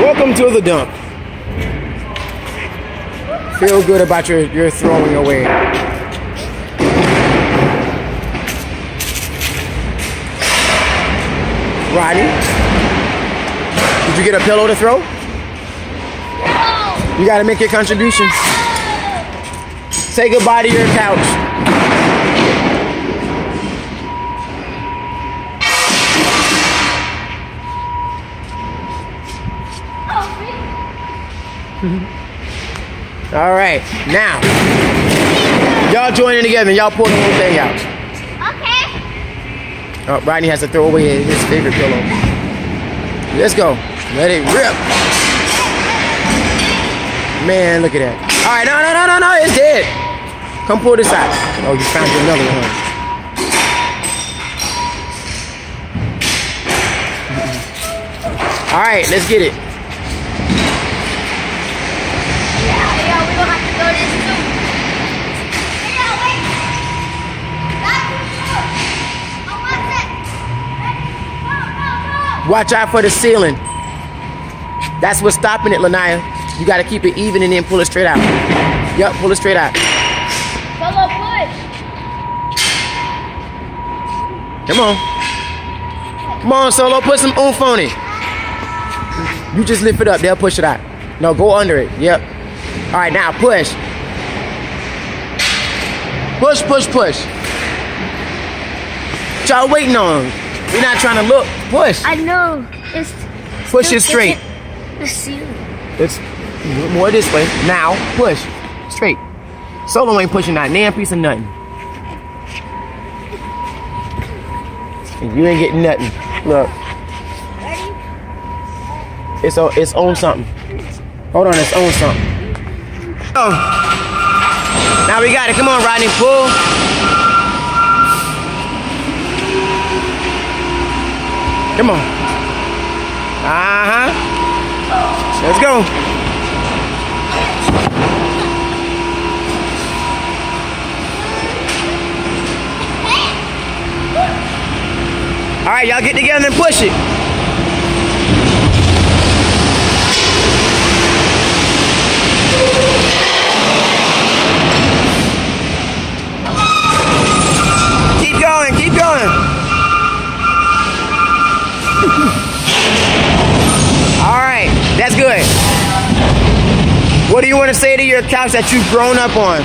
Welcome to the dump. Feel good about your, your throwing away. Rodney, did you get a pillow to throw? You gotta make your contribution. Say goodbye to your couch. All right, now y'all join in together and y'all pull the whole thing out. Okay. Oh, Rodney has to throw away his favorite pillow. Let's go. Let it rip. Man, look at that. All right, no, no, no, no, no, it's dead. Come pull this out. Oh, you found another one. All right, let's get it. Yeah, yeah, we gonna have to go this too. Yeah, wait. Not too short. I want that. Ready? Go, go, go. Watch out for the ceiling. That's what's stopping it, Lanaya. You got to keep it even and then pull it straight out. Yep, pull it straight out. Solo push. Come on. Come on, Solo. Put some oomph on it. You just lift it up. They'll push it out. No, go under it. Yep. All right, now push. Push, push, push. What y'all waiting on? We're not trying to look. Push. I know. It's Push it straight. ceiling. It's more this way. Now, push. Straight. Solo ain't pushing that damn piece of nothing. And you ain't getting nothing. Look. It's on, it's on something. Hold on, it's on something. Oh. Now we got it. Come on, Rodney. Pull. Come on. Uh-huh. Let's go. All right, y'all get together and push it. Keep going, keep going. All right, that's good. What do you want to say to your couch that you've grown up on?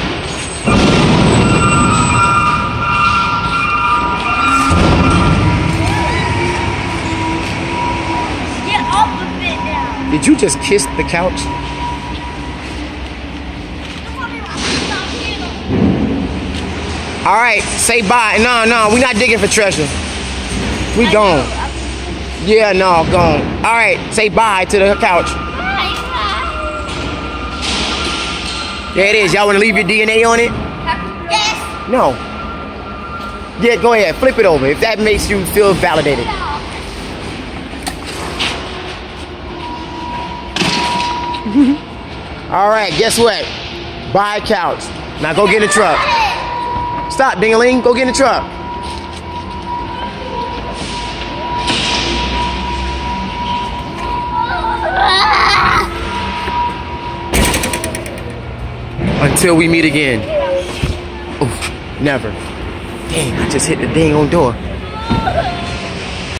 Get off of it now. Did you just kiss the couch? All right, say bye. No, no, we're not digging for treasure. We gone. Yeah, no, gone. All right, say bye to the couch. Bye. There it is. Y'all want to leave your DNA on it? Yes. No. Yeah, go ahead. Flip it over if that makes you feel validated. All right, guess what? Buy a couch. Now go get in the truck. Stop, Dingaling. Go get in the truck. Until we meet again. Oof, never. Dang, I just hit the dang on door.